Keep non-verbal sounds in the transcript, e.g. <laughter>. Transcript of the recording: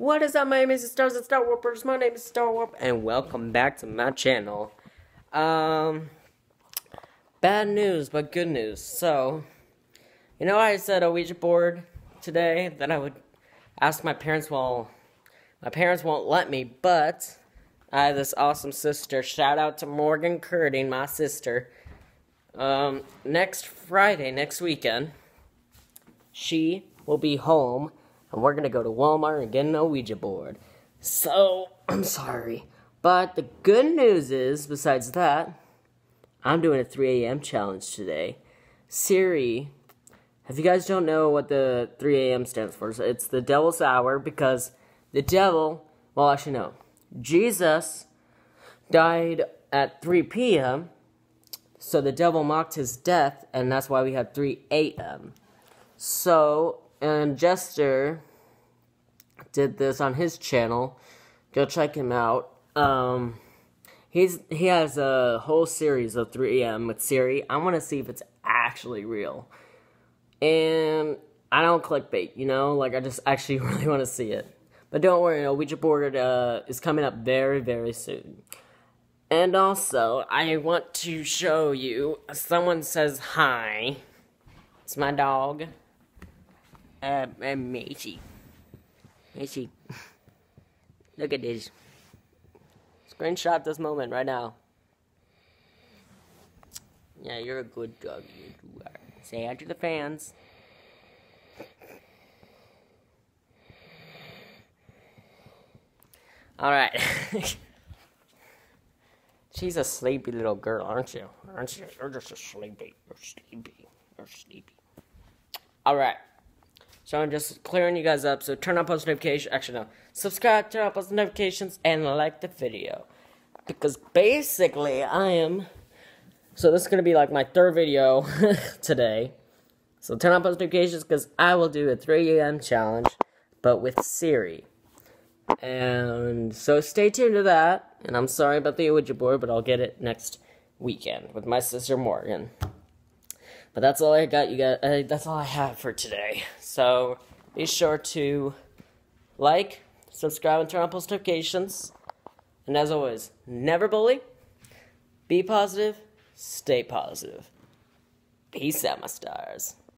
What is up, my name is Stars and Star Warpers. My name is Star Warp, and welcome back to my channel. Um, bad news, but good news. So, you know, I said a Ouija board today that I would ask my parents. Well, my parents won't let me, but I have this awesome sister. Shout out to Morgan Koerting, my sister. Um, next Friday, next weekend, she will be home, and we're gonna go to Walmart and get an Ouija board. So, <clears throat> I'm sorry. But the good news is, besides that, I'm doing a 3 a.m. challenge today. Siri, if you guys don't know what the 3 a.m. stands for, so it's the devil's hour because the devil, well, actually, no. Jesus died at 3 p.m., so the devil mocked his death, and that's why we have 3 a.m. So, and Jester did this on his channel. Go check him out. Um, he's he has a whole series of 3am with Siri. I want to see if it's actually real. And I don't clickbait, you know, like I just <laughs> actually really want to see it. But don't worry, Ouija board uh, is coming up very, very soon. And also, I want to show you. Someone says hi. It's my dog. Uh, uh Macy. see. Look at this. Screenshot this moment right now. Yeah, you're a good dog. You are. Say hi to the fans. Alright. <laughs> She's a sleepy little girl, aren't you? Aren't you? You're just a sleepy. You're sleepy. You're sleepy. Alright. So I'm just clearing you guys up. So turn on post notifications. Actually, no. Subscribe, turn on post notifications, and like the video. Because basically, I am. So this is going to be like my third video <laughs> today. So turn on post notifications because I will do a 3 a.m. challenge, but with Siri. And so stay tuned to that. And I'm sorry about the Ouija board, but I'll get it next weekend with my sister Morgan. But that's all I got. You got. Uh, that's all I have for today. So be sure to like, subscribe, and turn on post notifications. And as always, never bully. Be positive. Stay positive. Peace out, my stars.